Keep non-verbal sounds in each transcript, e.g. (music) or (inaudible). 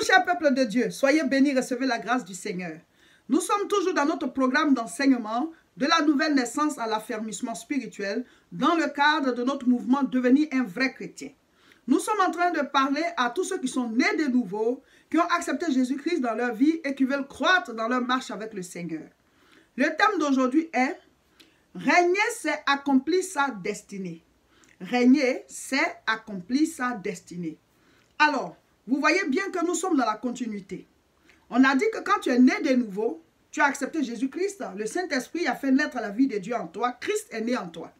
Bonjour, cher peuple de Dieu. Soyez bénis, recevez la grâce du Seigneur. Nous sommes toujours dans notre programme d'enseignement de la nouvelle naissance à l'affermissement spirituel dans le cadre de notre mouvement Devenir un vrai chrétien. Nous sommes en train de parler à tous ceux qui sont nés de nouveau, qui ont accepté Jésus-Christ dans leur vie et qui veulent croître dans leur marche avec le Seigneur. Le thème d'aujourd'hui est Régner, c'est accomplir sa destinée. Régner, c'est accomplir sa destinée. Alors, vous voyez bien que nous sommes dans la continuité. On a dit que quand tu es né de nouveau, tu as accepté Jésus-Christ, le Saint-Esprit a fait naître la vie de Dieu en toi, Christ est né en toi.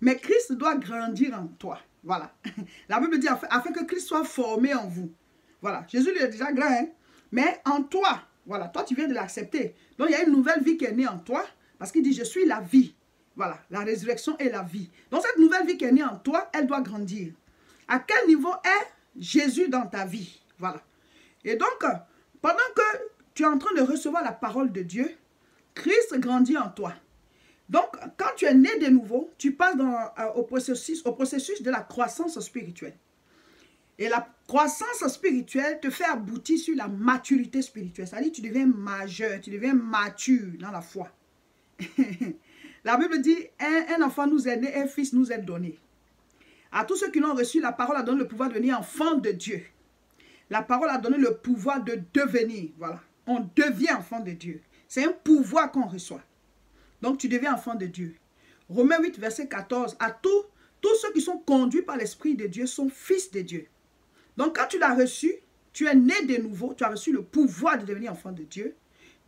Mais Christ doit grandir en toi. Voilà. (laughs) La Bible dit afin, que Christ soit formé en vous. Voilà. Jésus lui est déjà grand, hein. mais en toi, voilà, toi tu viens de l'accepter. Donc il y a une nouvelle vie qui est née en toi parce qu'il dit je suis la vie. Voilà, la résurrection est la vie. Donc cette nouvelle vie qui est née en toi, elle doit grandir. À quel niveau est Jésus dans ta vie. Voilà. Et donc, pendant que tu es en train de recevoir la parole de Dieu, Christ grandit en toi. Donc, quand tu es né de nouveau, tu passes euh, au, processus, au processus de la croissance spirituelle. Et la croissance spirituelle te fait aboutir sur la maturité spirituelle. C'est-à-dire tu deviens majeur, tu deviens mature dans la foi. (laughs) la Bible dit, un, un enfant nous est né, un fils nous est donné. À tous ceux qui l'ont reçu, la parole a donné le pouvoir de devenir enfant de Dieu. La parole a donné le pouvoir de devenir. Voilà. On devient enfant de Dieu. C'est un pouvoir qu'on reçoit. Donc tu deviens enfant de Dieu. Romains 8, verset 14. À tous, tous ceux qui sont conduits par l'Esprit de Dieu sont fils de Dieu. Donc quand tu l'as reçu, tu es né de nouveau, tu as reçu le pouvoir de devenir enfant de Dieu.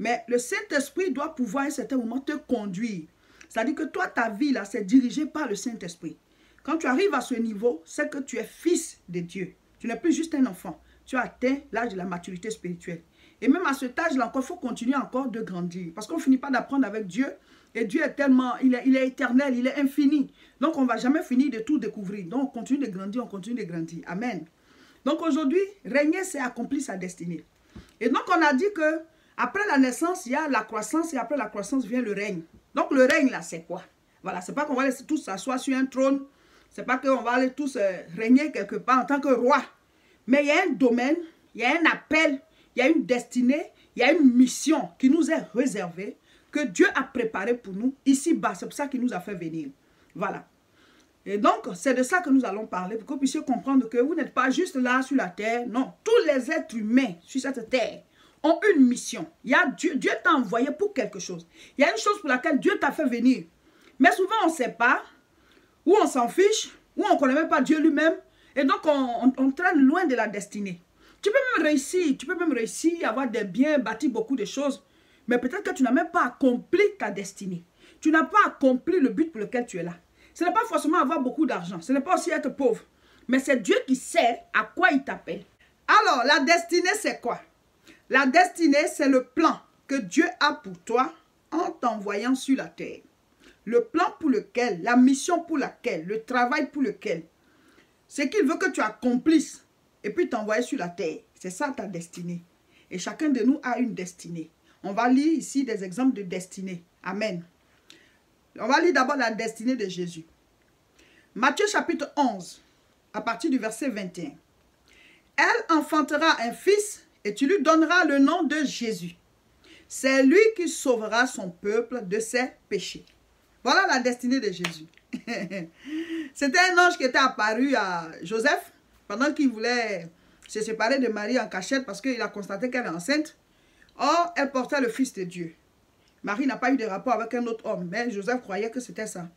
Mais le Saint-Esprit doit pouvoir à un certain moment te conduire. C'est-à-dire que toi, ta vie, là, c'est dirigé par le Saint-Esprit. Quand tu arrives à ce niveau, c'est que tu es fils de Dieu. Tu n'es plus juste un enfant. Tu as atteint l'âge de la maturité spirituelle. Et même à cet âge-là encore, il faut continuer encore de grandir. Parce qu'on ne finit pas d'apprendre avec Dieu. Et Dieu est tellement, il est, il est éternel, il est infini. Donc on ne va jamais finir de tout découvrir. Donc on continue de grandir, on continue de grandir. Amen. Donc aujourd'hui, régner, c'est accomplir sa destinée. Et donc on a dit que après la naissance, il y a la croissance et après la croissance vient le règne. Donc le règne là, c'est quoi? Voilà, c'est pas qu'on va laisser tous s'asseoir sur un trône c'est pas qu'on va aller tous euh, régner quelque part en tant que roi. Mais il y a un domaine, il y a un appel, il y a une destinée, il y a une mission qui nous est réservée, que Dieu a préparée pour nous ici-bas. C'est pour ça qu'il nous a fait venir. Voilà. Et donc, c'est de ça que nous allons parler, pour que vous puissiez comprendre que vous n'êtes pas juste là sur la terre. Non, tous les êtres humains sur cette terre ont une mission. Y a Dieu, Dieu t'a envoyé pour quelque chose. Il y a une chose pour laquelle Dieu t'a fait venir. Mais souvent, on ne sait pas ou on s'en fiche, ou on ne connaît même pas Dieu lui-même, et donc on, traîne loin de la destinée. Tu peux même réussir, tu peux même réussir, avoir des biens, bâtir beaucoup de choses, mais peut-être que tu n'as même pas accompli ta destinée. Tu n'as pas accompli le but pour lequel tu es là. Ce n'est pas forcément avoir beaucoup d'argent, ce n'est pas aussi être pauvre, mais c'est Dieu qui sait à quoi il t'appelle. Alors, la destinée, c'est quoi? La destinée, c'est le plan que Dieu a pour toi en t'envoyant sur la terre le plan pour lequel, la mission pour laquelle, le travail pour lequel, c'est qu'il veut que tu accomplisses et puis t'envoyer sur la terre. C'est ça ta destinée. Et chacun de nous a une destinée. On va lire ici des exemples de destinée. Amen. On va lire d'abord la destinée de Jésus. Matthieu chapitre 11, à partir du verset 21. Elle enfantera un fils et tu lui donneras le nom de Jésus. C'est lui qui sauvera son peuple de ses péchés. Voilà la destinée de Jésus. (laughs) C'était un ange qui était apparu à Joseph pendant qu'il voulait se séparer de Marie en cachette parce qu'il a constaté qu'elle est enceinte. Or, elle portait le Fils de Dieu. Marie n'a pas eu de rapport avec un autre homme, mais Joseph croyait que c'était ça.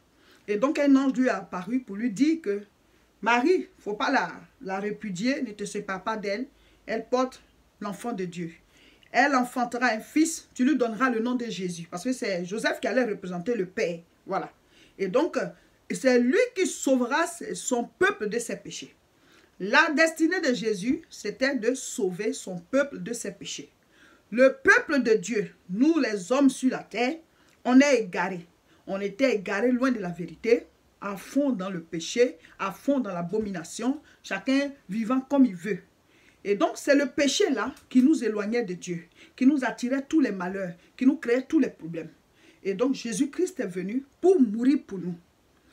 Et donc un ange lui a apparu pour lui dire que Marie, il ne faut pas la, la répudier, ne te sépare pas d'elle. Elle porte l'enfant de Dieu. Elle enfantera un fils, tu lui donneras le nom de Jésus. Parce que c'est Joseph qui allait représenter le Père. Voilà. Et donc, c'est lui qui sauvera son peuple de ses péchés. La destinée de Jésus, c'était de sauver son peuple de ses péchés. Le peuple de Dieu, nous les hommes sur la terre, on est égarés. On était égarés loin de la vérité, à fond dans le péché, à fond dans l'abomination, chacun vivant comme il veut. Et donc, c'est le péché là qui nous éloignait de Dieu, qui nous attirait tous les malheurs, qui nous créait tous les problèmes. Et donc Jésus-Christ est venu pour mourir pour nous.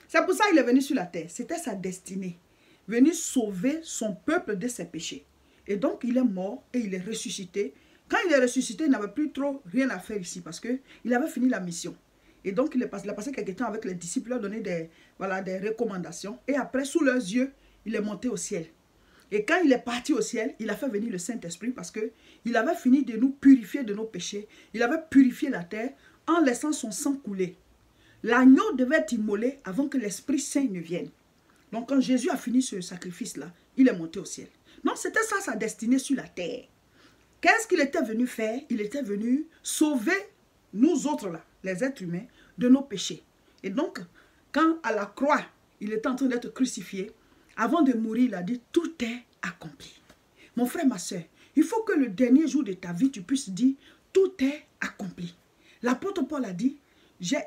C'est pour ça qu'il est venu sur la terre. C'était sa destinée. Venir sauver son peuple de ses péchés. Et donc, il est mort et il est ressuscité. Quand il est ressuscité, il n'avait plus trop rien à faire ici parce qu'il avait fini la mission. Et donc, il, a passé quelques temps avec les disciples, leur donné des, des recommandations. Et après, sous leurs yeux, il est monté au ciel. Et quand il est parti au ciel, il a fait venir le Saint-Esprit parce que il avait fini de nous purifier de nos péchés. Il avait purifié la terre en laissant son sang couler. L'agneau devait être immolé avant que l'Esprit Saint ne vienne. Donc quand Jésus a fini ce sacrifice-là, il est monté au ciel. Donc c'était ça sa destinée sur la terre. Qu'est-ce qu'il était venu faire? Il était venu sauver nous autres là, les êtres humains, de nos péchés. Et donc, quand à la croix, il était en train d'être crucifié, avant de mourir, il a dit, tout est accompli. Mon frère, ma soeur, il faut que le dernier jour de ta vie, tu puisses dire, tout est accompli. L'apôtre Paul a dit, j'ai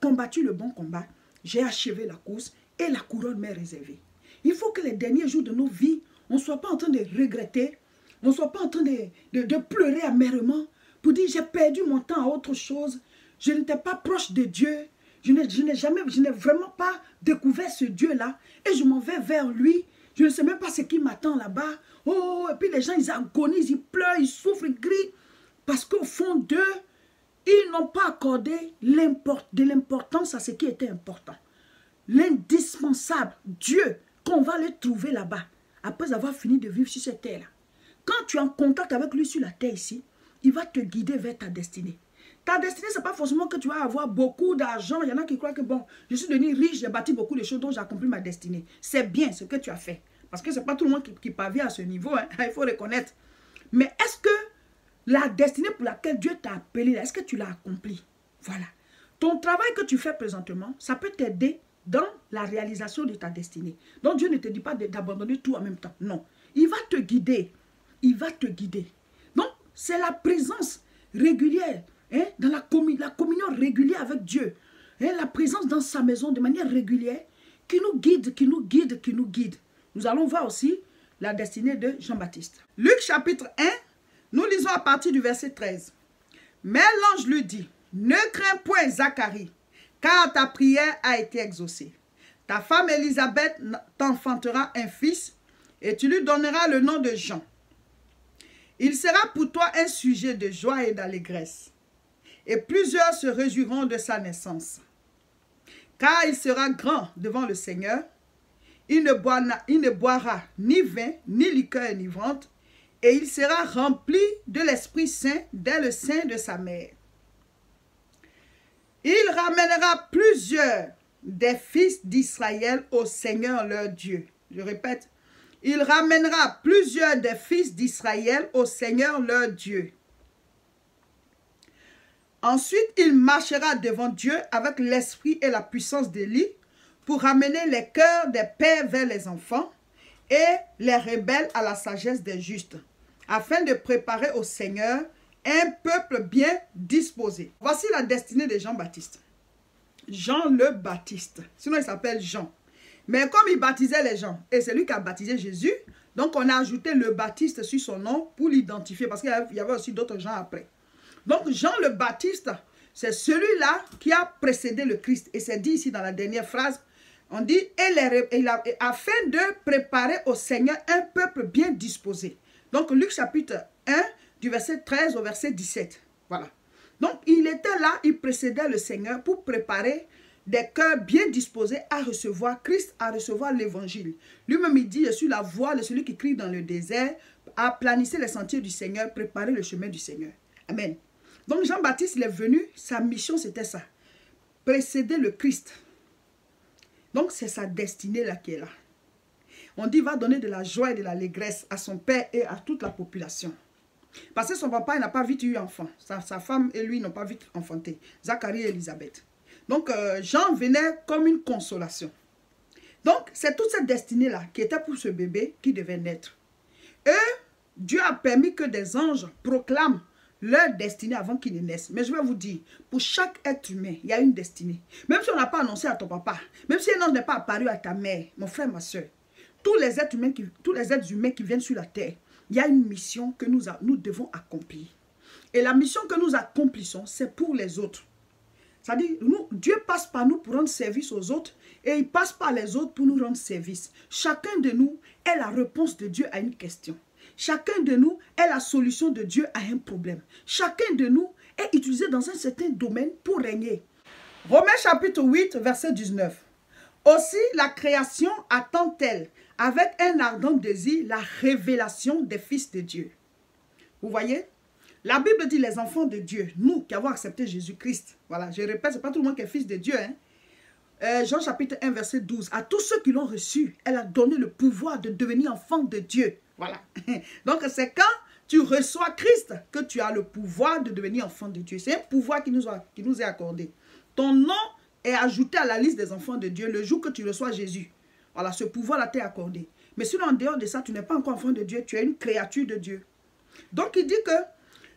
combattu le bon combat, j'ai achevé la course et la couronne m'est réservée. Il faut que les derniers jours de nos vies, on ne soit pas en train de regretter, on ne soit pas en train de, pleurer amèrement pour dire j'ai perdu mon temps à autre chose, je n'étais pas proche de Dieu, je n'ai jamais, je n'ai vraiment pas découvert ce Dieu-là et je m'en vais vers lui. Je ne sais même pas ce qui m'attend là-bas. Oh, et puis les gens, ils agonisent, ils pleurent, ils souffrent, ils crient. Parce qu'au fond d'eux, ils n'ont pas accordé de l'importance à ce qui était important. L'indispensable, Dieu, qu'on va le trouver là-bas, après avoir fini de vivre sur cette terre-là. Quand tu es en contact avec lui sur la terre ici, il va te guider vers ta destinée. Ta destinée, ce n'est pas forcément que tu vas avoir beaucoup d'argent. Il y en a qui croient que, bon, je suis devenu riche, j'ai bâti beaucoup de choses, dont j'ai accompli ma destinée. C'est bien ce que tu as fait. Parce que ce n'est pas tout le monde qui, qui parvient à ce niveau, hein. (laughs) il faut reconnaître. Mais est-ce que la destinée pour laquelle Dieu t'a appelé, est-ce que tu l'as accompli? Voilà. Ton travail que tu fais présentement, ça peut t'aider dans la réalisation de ta destinée. Donc Dieu ne te dit pas d'abandonner tout en même temps. Non. Il va te guider. Il va te guider. Donc, c'est la présence régulière Hein, dans la, communion régulière avec Dieu, hein, la présence dans sa maison de manière régulière, qui nous guide, qui nous guide, qui nous guide. Nous allons voir aussi la destinée de Jean-Baptiste. Luc chapitre 1, nous lisons à partir du verset 13. Mais l'ange lui dit, ne crains point Zacharie, car ta prière a été exaucée. Ta femme Élisabeth t'enfantera un fils, et tu lui donneras le nom de Jean. Il sera pour toi un sujet de joie et d'allégresse et plusieurs se réjouiront de sa naissance. Car il sera grand devant le Seigneur, il ne, boira ni vin, ni liqueur enivrante, et il sera rempli de l'Esprit Saint dès le sein de sa mère. Il ramènera plusieurs des fils d'Israël au Seigneur leur Dieu. Je répète, il ramènera plusieurs des fils d'Israël au Seigneur leur Dieu. Ensuite, il marchera devant Dieu avec l'esprit et la puissance d'Élie pour ramener les cœurs des pères vers les enfants et les rebelles à la sagesse des justes, afin de préparer au Seigneur un peuple bien disposé. Voici la destinée de Jean-Baptiste. Jean le Baptiste. Sinon, il s'appelle Jean. Mais comme il baptisait les gens, et c'est lui qui a baptisé Jésus, donc on a ajouté le Baptiste sur son nom pour l'identifier, parce qu'il y avait aussi d'autres gens après. Donc Jean le Baptiste, c'est celui-là qui a précédé le Christ. Et c'est dit ici dans la dernière phrase, on dit, afin de préparer au Seigneur un peuple bien disposé. Donc Luc chapitre 1, du verset 13 au verset 17. Voilà. Donc il était là, il précédait le Seigneur pour préparer des cœurs bien disposés à recevoir Christ, à recevoir l'évangile. Lui-même, il dit, je suis la voix de celui qui crie dans le désert, à planisser les sentiers du Seigneur, préparer le chemin du Seigneur. Amen. Donc Jean-Baptiste, il est venu, sa mission c'était ça. Précéder le Christ. Donc c'est sa destinée là qui est là. On dit va donner de la joie et de l'allégresse à son père et à toute la population. Parce que son papa n'a pas vite eu enfant. Sa, femme et lui n'ont pas vite enfanté. Zacharie et Elisabeth. Donc euh, Jean venait comme une consolation. Donc c'est toute cette destinée-là qui était pour ce bébé qui devait naître. Et Dieu a permis que des anges proclament leur destinée avant qu'ils ne naissent. Mais je vais vous dire, pour chaque être humain, il y a une destinée. Même si on n'a pas annoncé à ton papa, même si un ange n'est pas apparu à ta mère, mon frère, ma soeur, tous les êtres humains qui, tous les êtres humains qui viennent sur la terre, il y a une mission que nous, nous devons accomplir. Et la mission que nous accomplissons, c'est pour les autres. C'est-à-dire, Dieu passe par nous pour rendre service aux autres et il passe par les autres pour nous rendre service. Chacun de nous est la réponse de Dieu à une question. Chacun de nous est la solution de Dieu à un problème. Chacun de nous est utilisé dans un certain domaine pour régner. Romains chapitre 8, verset 19. Aussi la création attend-elle avec un ardent désir la révélation des fils de Dieu. Vous voyez? La Bible dit les enfants de Dieu, nous qui avons accepté Jésus-Christ. Voilà, je répète, ce n'est pas tout le monde qui est fils de Dieu. Hein? Euh, Jean chapitre 1, verset 12. À tous ceux qui l'ont reçu, elle a donné le pouvoir de devenir enfant de Dieu. Voilà. (laughs) Donc c'est quand tu reçois Christ que tu as le pouvoir de devenir enfant de Dieu. C'est un pouvoir qui nous est accordé. Ton nom est ajouté à la liste des enfants de Dieu le jour que tu reçois Jésus. Voilà, ce pouvoir-là t'est accordé. Mais sinon, en dehors de ça, tu n'es pas encore enfant de Dieu, tu es une créature de Dieu. Donc, il dit que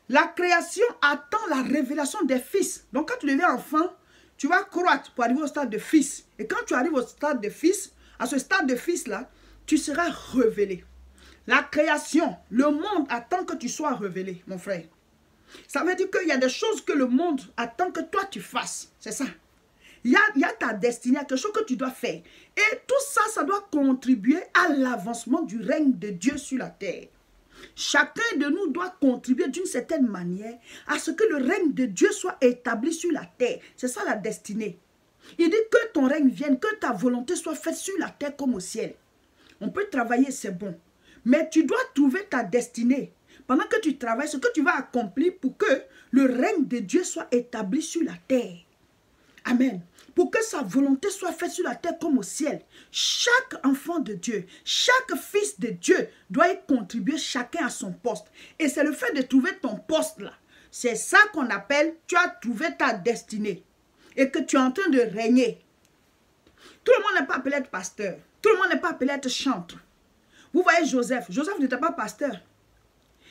la création attend la révélation des fils. Donc, quand tu deviens enfant, tu vas croître pour arriver au stade de fils. Et quand tu arrives au stade de fils, à ce stade de fils-là, tu seras révélé. La création, le monde attend que tu sois révélé, mon frère. Ça veut dire qu'il y a des choses que le monde attend que toi tu fasses. C'est ça. Il y, a, il y a ta destinée, quelque chose que tu dois faire. Et tout ça, ça doit contribuer à l'avancement du règne de Dieu sur la terre. Chacun de nous doit contribuer d'une certaine manière à ce que le règne de Dieu soit établi sur la terre. C'est ça la destinée. Il dit que ton règne vienne, que ta volonté soit faite sur la terre comme au ciel. On peut travailler, c'est bon. Mais tu dois trouver ta destinée. Pendant que tu travailles, ce que tu vas accomplir pour que le règne de Dieu soit établi sur la terre. Amen. Pour que sa volonté soit faite sur la terre comme au ciel. Chaque enfant de Dieu, chaque fils de Dieu doit y contribuer chacun à son poste. Et c'est le fait de trouver ton poste là. C'est ça qu'on appelle, tu as trouvé ta destinée. Et que tu es en train de régner. Tout le monde n'est pas appelé être pasteur. Tout le monde n'est pas appelé à être chantre. Vous voyez Joseph. Joseph n'était pas pasteur.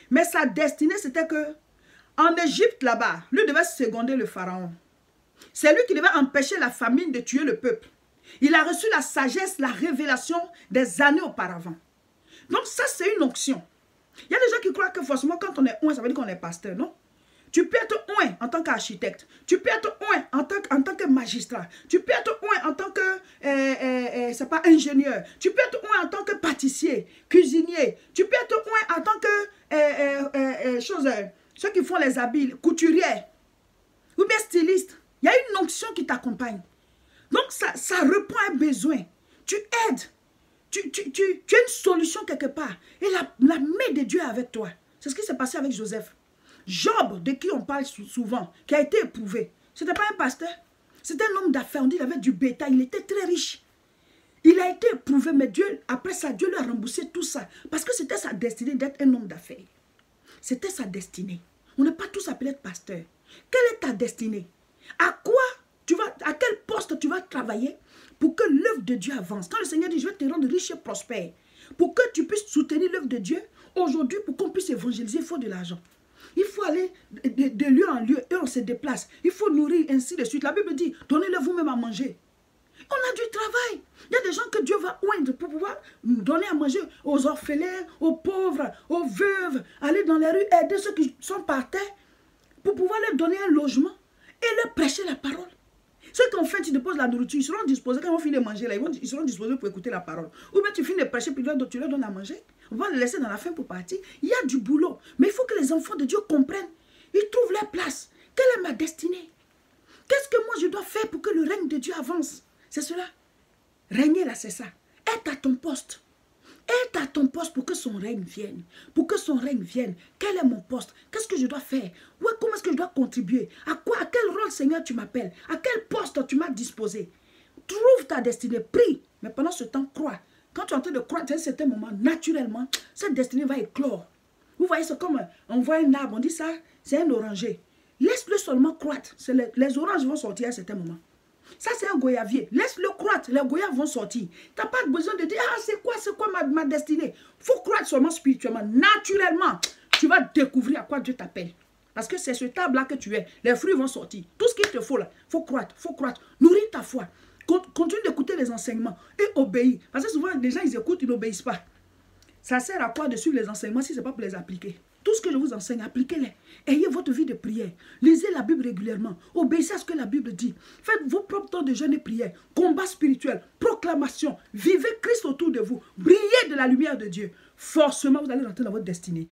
Mais sa destinée, c'était que en Égypte, là-bas, lui devait seconder le pharaon. C'est lui qui devait empêcher la famine de tuer le peuple. Il a reçu la sagesse, la révélation des années auparavant. Donc ça, c'est une option. Il y a des gens qui croient que forcément, quand on est un, ça veut dire qu'on est pasteur, non? Tu peux être un en tant qu'architecte. Tu peux être un en tant, tant que magistrat. Tu peux être un en tant que, euh, euh, euh, pas ingénieur. Tu peux être un en tant que pâtissier, cuisinier. Tu peux être un en tant que, chose, ceux qui font les habits, couturier. Ou bien styliste. Il y a une onction qui t'accompagne. Donc, ça, ça répond à un besoin. Tu aides. Tu, tu, tu, tu as une solution quelque part. Et la, la main de Dieu est avec toi. C'est ce qui s'est passé avec Joseph. Job, de qui on parle souvent, qui a été éprouvé, ce n'était pas un pasteur. C'était un homme d'affaires. On dit qu'il avait du bétail. Il était très riche. Il a été éprouvé, mais Dieu, après ça, Dieu lui a remboursé tout ça. Parce que c'était sa destinée d'être un homme d'affaires. C'était sa destinée. On n'est pas tous appelés à être pasteur. Quelle est ta destinée? À quoi tu vas, à quel poste tu vas travailler pour que l'œuvre de Dieu avance? Quand le Seigneur dit, je vais te rendre riche et prospère, pour que tu puisses soutenir l'œuvre de Dieu, aujourd'hui, pour qu'on puisse évangéliser, il faut de l'argent. Il faut aller de, lieu en lieu et on se déplace. Il faut nourrir ainsi de suite. La Bible dit, donnez-le vous-même à manger. On a du travail. Il y a des gens que Dieu va oindre pour pouvoir donner à manger aux orphelins, aux pauvres, aux veuves, aller dans les rues, aider ceux qui sont par terre pour pouvoir leur donner un logement et leur prêcher la parole. Ceux qui ont faim, tu déposes la nourriture, ils seront disposés, quand ils vont finir de manger, là, ils, seront disposés pour écouter la parole. Ou bien tu finis de prêcher, puis tu leur donnes à manger. On va les laisser dans la faim pour partir. Il y a du boulot. Mais il faut que les enfants de Dieu comprennent. Ils trouvent leur place. Quelle est ma destinée? Qu'est-ce que moi je dois faire pour que le règne de Dieu avance? C'est cela. Régner là, c'est ça. Être à ton poste. Être à ton poste pour que son règne vienne. Pour que son règne vienne. Quel est mon poste? Qu'est-ce que je dois faire? Ouais, Comment est-ce que je dois contribuer? À quoi? À quel Seigneur, tu m'appelles À quel poste tu m'as disposé? Trouve ta destinée. Prie. Mais pendant ce temps, crois. Quand tu es en train de croire à un certain moment, naturellement, cette destinée va éclore. Vous voyez, c'est comme on voit un arbre, on dit ça, c'est un oranger. Laisse-le seulement croître. Les, oranges vont sortir à un certain moment. Ça, c'est un goyavier. Laisse-le croître. Les goyaves vont sortir. Tu n'as pas besoin de dire, ah, c'est quoi, c'est quoi ma, ma destinée? Il faut croître seulement spirituellement. Naturellement, tu vas découvrir à quoi Dieu t'appelle. Parce que c'est ce table-là que tu es. Les fruits vont sortir. Tout ce qu'il te faut là, faut croître, faut croître. Nourris ta foi. Continue d'écouter les enseignements et obéis. Parce que souvent, les gens, ils écoutent, ils n'obéissent pas. Ça sert à quoi de suivre les enseignements si ce n'est pas pour les appliquer? Tout ce que je vous enseigne, appliquez-les. Ayez votre vie de prière. Lisez la Bible régulièrement. Obéissez à ce que la Bible dit. Faites vos propres temps de jeûne et prière. Combat spirituel, proclamation. Vivez Christ autour de vous. Brillez de la lumière de Dieu. Forcément, vous allez rentrer dans votre destinée.